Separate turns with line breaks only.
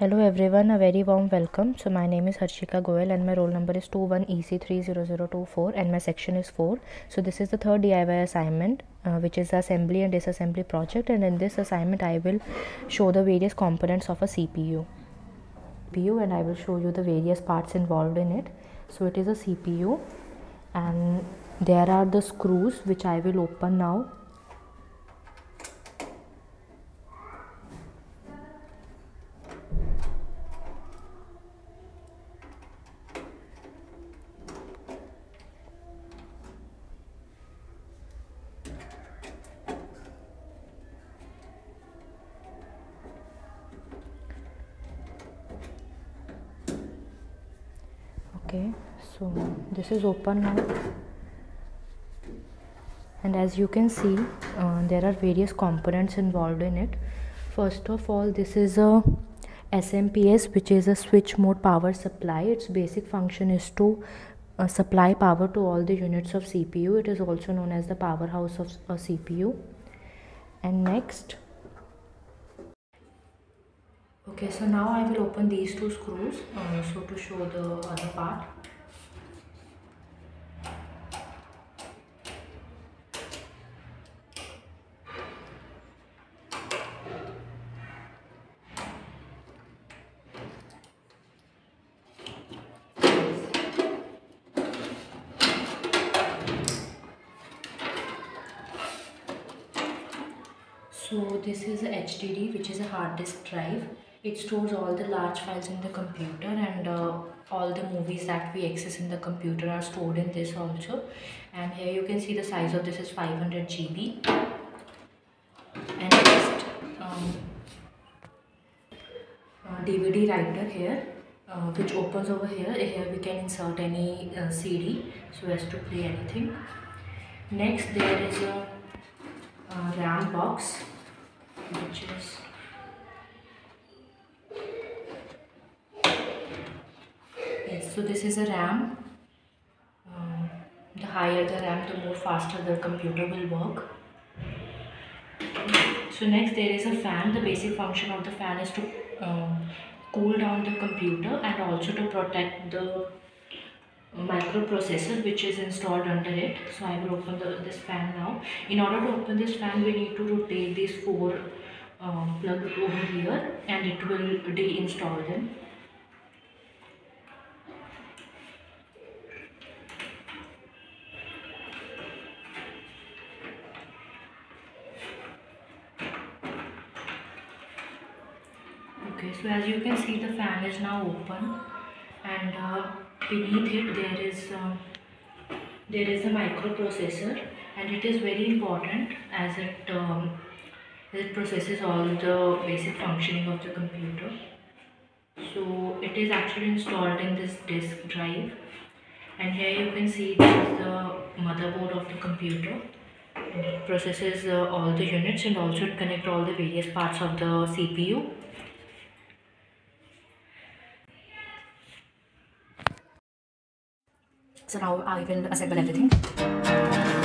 Hello everyone, a very warm welcome. So my name is Harshika Goyal and my roll number is 21EC30024 and my section is 4. So this is the third DIY assignment uh, which is assembly and disassembly project and in this assignment I will show the various components of a CPU. CPU and I will show you the various parts involved in it. So it is a CPU and there are the screws which I will open now okay so this is open now. And as you can see uh, there are various components involved in it. First of all this is a SMPS which is a switch mode power supply. Its basic function is to uh, supply power to all the units of CPU it is also known as the powerhouse of a CPU and next okay so now I will open these two screws. Uh, so to show the other part. So this is a HDD which is a hard disk drive it stores all the large files in the computer and uh, all the movies that we access in the computer are stored in this also. And here you can see the size of this is 500 GB and next um, uh, DVD writer here uh, which opens over here. Here we can insert any uh, CD so as to play anything. Next there is a RAM box which is so this is a ram. Um, the higher the ram the more faster the computer will work. So next there is a fan. The basic function of the fan is to um, cool down the computer and also to protect the microprocessor which is installed under it. So i will open the, this fan now. In order to open this fan we need to rotate these four um, plug over here and it will deinstall them okay so as you can see the fan is now open and uh, beneath it there is uh, there is a microprocessor and it is very important as it um, it processes all the basic functioning of the computer. So it is actually installed in this disk drive and here you can see this is the motherboard of the computer. It processes uh, all the units and also it connects all the various parts of the CPU So now I will assemble everything.